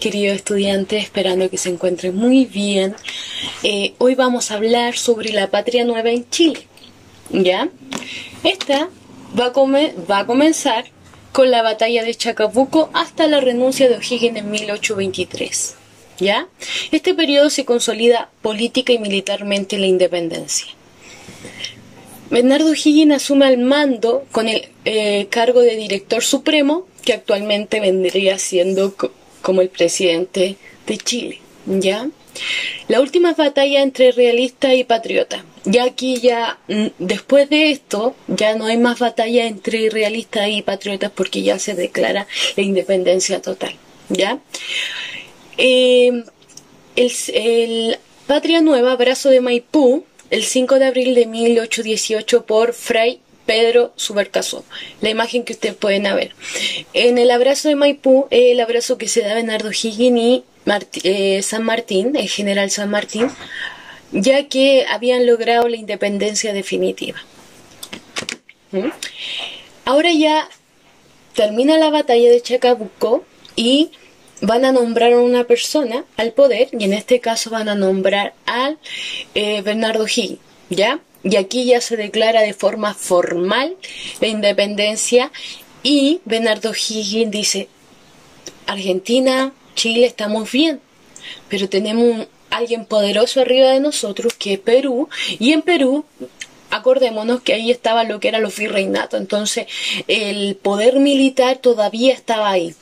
querido estudiante, esperando que se encuentren muy bien. Eh, hoy vamos a hablar sobre la patria nueva en Chile. ¿Ya? Esta va a, va a comenzar con la batalla de Chacabuco hasta la renuncia de O'Higgins en 1823. ¿Ya? Este periodo se consolida política y militarmente la independencia. Bernardo O'Higgins asume el mando con el eh, cargo de director supremo que actualmente vendría siendo como el presidente de Chile, ¿ya? La última batalla entre realista y patriota. Ya aquí ya, mm, después de esto, ya no hay más batalla entre realistas y patriotas porque ya se declara la independencia total, ¿ya? Em, el, Patria Nueva, Brazo de Maipú, el 5 de abril de 1818 por Fray Pedro Subercaso, la imagen que ustedes pueden ver. En el abrazo de Maipú, el abrazo que se da Bernardo Higgins y eh, San Martín, el general San Martín, ya que habían logrado la independencia definitiva. Ahora ya termina la batalla de Chacabuco y van a nombrar a una persona al poder, y en este caso van a nombrar al eh, Bernardo Higgins, ¿ya? Y aquí ya se declara de forma formal la independencia y Bernardo Higgins dice, Argentina, Chile, estamos bien, pero tenemos alguien poderoso arriba de nosotros que es Perú y en Perú acordémonos que ahí estaba lo que eran los virreinatos, entonces el poder militar todavía estaba ahí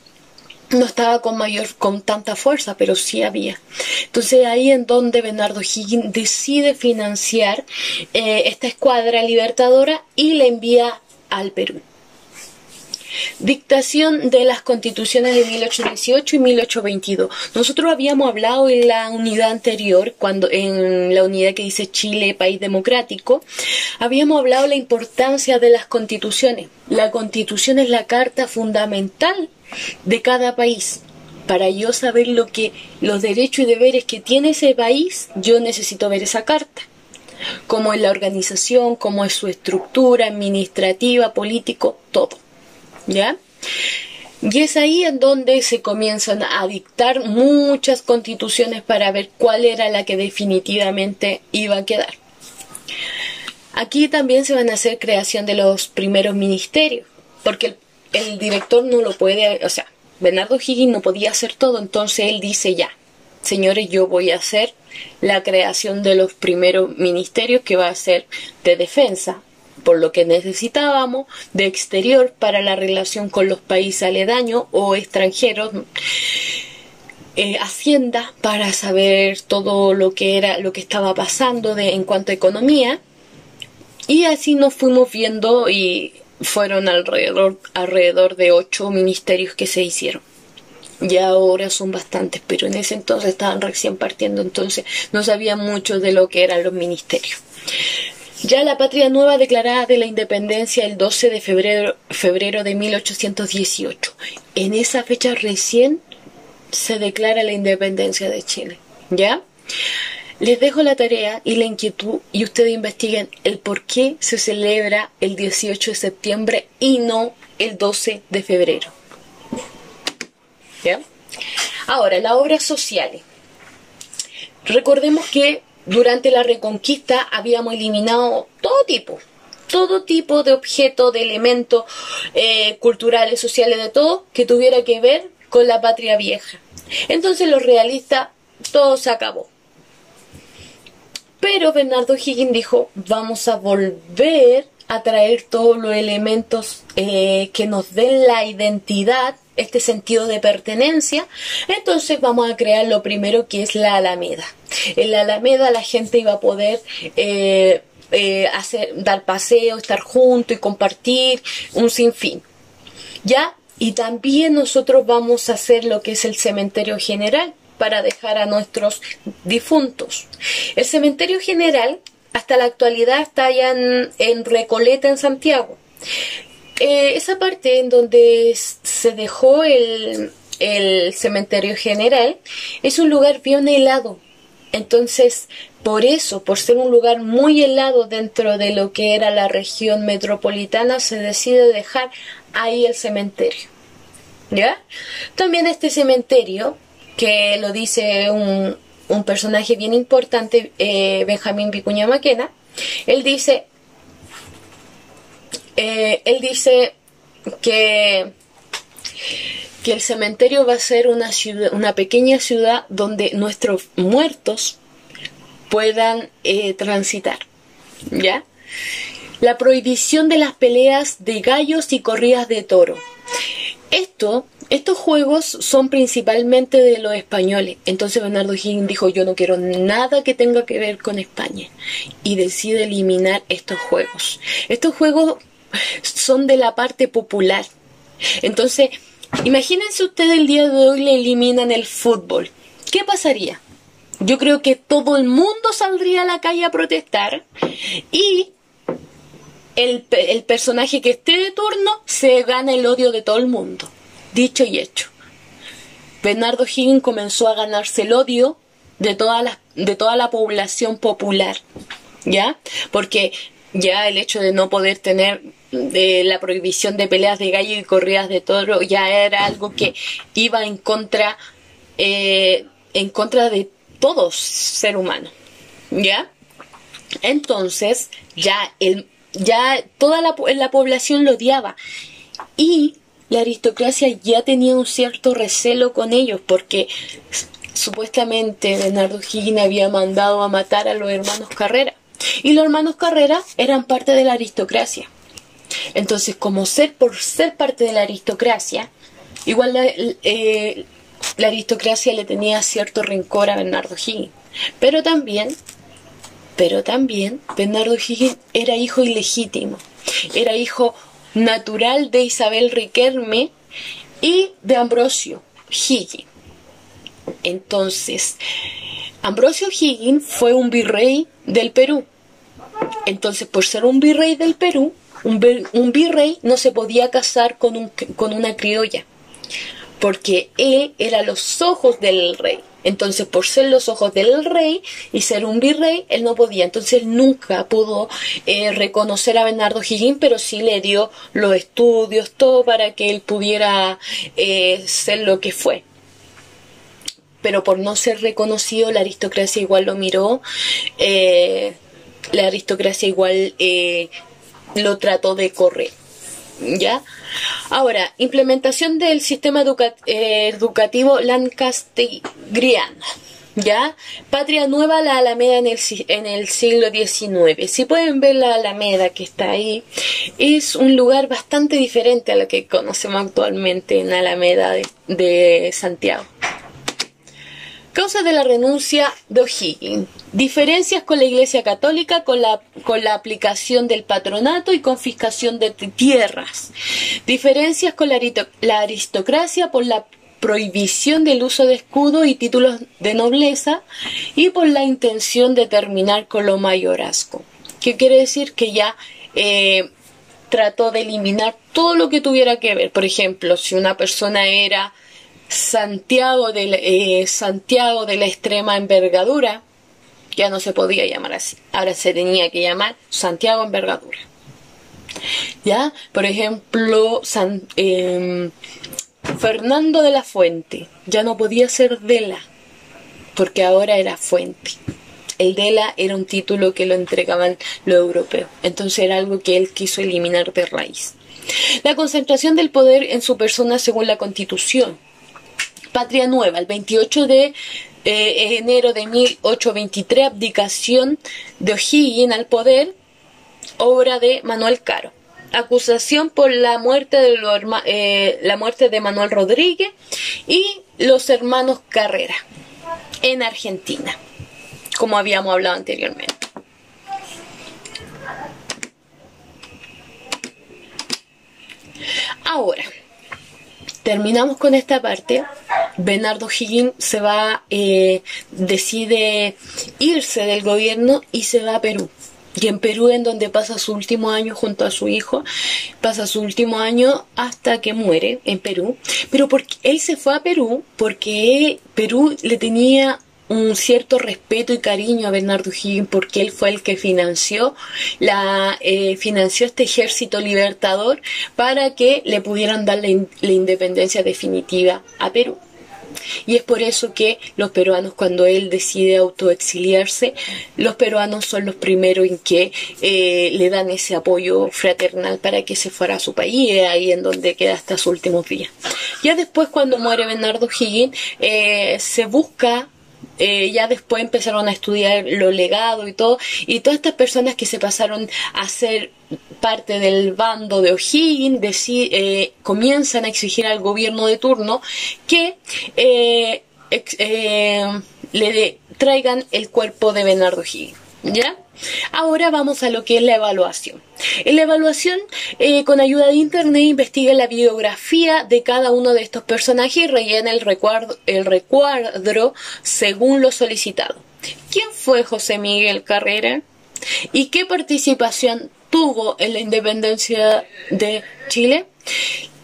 no estaba con mayor con tanta fuerza, pero sí había. Entonces ahí en donde Bernardo Higgins decide financiar eh, esta escuadra libertadora y la envía al Perú. Dictación de las constituciones de 1818 y 1822. Nosotros habíamos hablado en la unidad anterior, cuando en la unidad que dice Chile, país democrático, habíamos hablado de la importancia de las constituciones. La constitución es la carta fundamental de cada país. Para yo saber lo que los derechos y deberes que tiene ese país, yo necesito ver esa carta. Cómo es la organización, cómo es su estructura administrativa, político, todo. ¿Ya? Y es ahí en donde se comienzan a dictar muchas constituciones para ver cuál era la que definitivamente iba a quedar. Aquí también se van a hacer creación de los primeros ministerios, porque el director no lo puede, o sea, Bernardo Higgins no podía hacer todo, entonces él dice ya, señores, yo voy a hacer la creación de los primeros ministerios que va a ser de defensa, por lo que necesitábamos, de exterior para la relación con los países aledaños o extranjeros, eh, Hacienda para saber todo lo que era, lo que estaba pasando de, en cuanto a economía, y así nos fuimos viendo y fueron alrededor, alrededor de ocho ministerios que se hicieron. Ya ahora son bastantes, pero en ese entonces estaban recién partiendo, entonces no sabían mucho de lo que eran los ministerios. Ya la Patria Nueva declarada de la independencia el 12 de febrero, febrero de 1818. En esa fecha recién se declara la independencia de Chile. ¿Ya? Les dejo la tarea y la inquietud y ustedes investiguen el por qué se celebra el 18 de septiembre y no el 12 de febrero. ¿Ya? Ahora, las obras sociales. Recordemos que durante la reconquista habíamos eliminado todo tipo, todo tipo de objetos, de elementos eh, culturales, sociales, de todo que tuviera que ver con la patria vieja. Entonces los realistas, todo se acabó. Pero Bernardo Higgins dijo, vamos a volver a traer todos los elementos eh, que nos den la identidad, este sentido de pertenencia. Entonces vamos a crear lo primero que es la Alameda. En la Alameda la gente iba a poder eh, eh, hacer, dar paseo, estar junto y compartir un sinfín. ¿Ya? Y también nosotros vamos a hacer lo que es el cementerio general para dejar a nuestros difuntos. El cementerio general hasta la actualidad está allá en, Recoleta, en Santiago. Eh, esa parte en donde se dejó el, el cementerio general es un lugar bien helado. Entonces, por eso, por ser un lugar muy helado dentro de lo que era la región metropolitana, se decide dejar ahí el cementerio. ¿Ya? También este cementerio, que lo dice un, un personaje bien importante, eh, Benjamín Vicuña Maquena, él dice, eh, él dice que, el cementerio va a ser una, ciudad, una pequeña ciudad donde nuestros muertos puedan eh, transitar. ¿Ya? La prohibición de las peleas de gallos y corridas de toro. Esto estos juegos son principalmente de los españoles. Entonces Bernardo Higgins dijo, yo no quiero nada que tenga que ver con España. Y decide eliminar estos juegos. Estos juegos son de la parte popular. Entonces, imagínense ustedes el día de hoy le eliminan el fútbol. ¿Qué pasaría? Yo creo que todo el mundo saldría a la calle a protestar y el, el personaje que esté de turno se gana el odio de todo el mundo. Dicho y hecho. Bernardo Higgins comenzó a ganarse el odio de toda la, de toda la población popular, ¿ya? Porque ya el hecho de no poder tener de la prohibición de peleas de gallo y corridas de toro ya era algo que iba en contra eh, en contra de todos ser humano ya entonces ya el ya toda la, la población lo odiaba y la aristocracia ya tenía un cierto recelo con ellos porque supuestamente Bernardo Higgins había mandado a matar a los hermanos Carrera. Y los hermanos Carrera eran parte de la aristocracia. Entonces, como ser por ser parte de la aristocracia, igual la, eh, la aristocracia le tenía cierto rencor a Bernardo Higgins. Pero también, pero también, Bernardo Higgins era hijo ilegítimo. Era hijo natural de Isabel Riquelme y de Ambrosio Higgins. Entonces, Ambrosio Higgins fue un virrey del Perú. Entonces, por ser un virrey del Perú, un, virrey no se podía casar con, un, con una criolla, porque él era los ojos del rey. Entonces, por ser los ojos del rey y ser un virrey, él no podía. Entonces, él nunca pudo eh, reconocer a Bernardo Higgins, pero sí le dio los estudios, todo para que él pudiera eh, ser lo que fue. Pero por no ser reconocido, la aristocracia igual lo miró. Eh, la aristocracia igual lo trató de correr. ¿Ya? Ahora, implementación del sistema eh, educativo lancasteriano. ¿Ya? Patria Nueva, la Alameda en el, en el siglo XIX. Si pueden ver la Alameda que está ahí, es un lugar bastante diferente a lo que conocemos actualmente en Alameda de Santiago. Causa de la renuncia de O'Higgins. Diferencias con la Iglesia Católica con la, con la aplicación del patronato y confiscación de tierras. Diferencias con la, aristocracia por la prohibición del uso de escudos y títulos de nobleza y por la intención de terminar con lo mayorazgo. ¿Qué quiere decir? Que ya eh, trató de eliminar todo lo que tuviera que ver. Por ejemplo, si una persona era Santiago de, la, eh, Santiago de la extrema envergadura, ya no se podía llamar así, ahora se tenía que llamar Santiago envergadura. ¿Ya? Por ejemplo, San, em, Fernando de la Fuente, ya no podía ser Dela, porque ahora era Fuente. El Dela era un título que lo entregaban los europeos, entonces era algo que él quiso eliminar de raíz. La concentración del poder en su persona según la Constitución, Patria Nueva, el 28 de eh, enero de 1823, abdicación de O'Higgins al poder, obra de Manuel Caro. Acusación por la muerte de, eh, la muerte de Manuel Rodríguez y los hermanos Carrera en Argentina, como habíamos hablado anteriormente. Ahora, terminamos con esta parte. Bernardo Higgins se va, eh, decide irse del gobierno y se va a Perú. Y en Perú en donde pasa su último año junto a su hijo, pasa su último año hasta que muere en Perú. Pero porque él se fue a Perú porque Perú le tenía un cierto respeto y cariño a Bernardo Higgins porque él fue el que financió la eh, financió este ejército libertador para que le pudieran dar la independencia definitiva a Perú. Y es por eso que los peruanos, cuando él decide autoexiliarse, los peruanos son los primeros en que eh, le dan ese apoyo fraternal para que se fuera a su país, ahí en donde queda hasta sus últimos días. Ya después, cuando muere Bernardo Higgins, eh, se busca eh, ya después empezaron a estudiar lo legado y todo, y todas estas personas que se pasaron a ser parte del bando de O'Higgins eh, comienzan a exigir al gobierno de turno que eh, le traigan el cuerpo de Bernardo O'Higgins. ¿Ya? Ahora vamos a lo que es la evaluación. En la evaluación, eh, con ayuda de Internet, investiga la biografía de cada uno de estos personajes y rellena el recuadro, según lo solicitado. ¿Quién fue José Miguel Carrera? ¿Y qué participación tuvo en la independencia de Chile?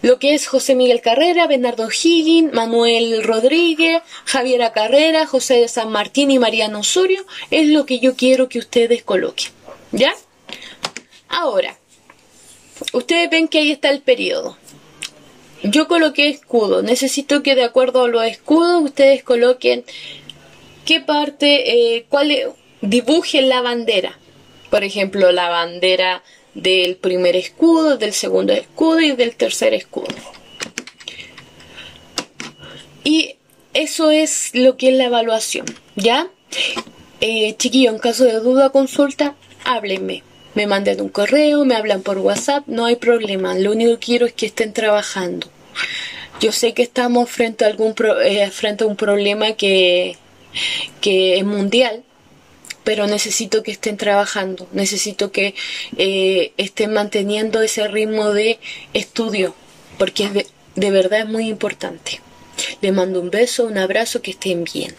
lo que es José Miguel Carrera, Bernardo Higgins, Manuel Rodríguez, Javiera Carrera, José de San Martín y Mariano Osorio, es lo que yo quiero que ustedes coloquen. ¿Ya? Ahora, ustedes ven que ahí está el periodo. Yo coloqué escudo. Necesito que de acuerdo a los escudos ustedes coloquen qué parte, eh, cuál, dibujen la bandera. Por ejemplo, la bandera del primer escudo, del segundo escudo y del tercer escudo. Y eso es lo que es la evaluación, ¿ya? Eh, chiquillo, en caso de duda o consulta, háblenme. Me manden un correo, me hablan por WhatsApp, no hay problema. Lo único que quiero es que estén trabajando. Yo sé que estamos frente a, algún eh, frente a un problema que, que es mundial, pero necesito que estén trabajando, necesito que eh, estén manteniendo ese ritmo de estudio, porque de, de verdad es muy importante. Les mando un beso, un abrazo, que estén bien.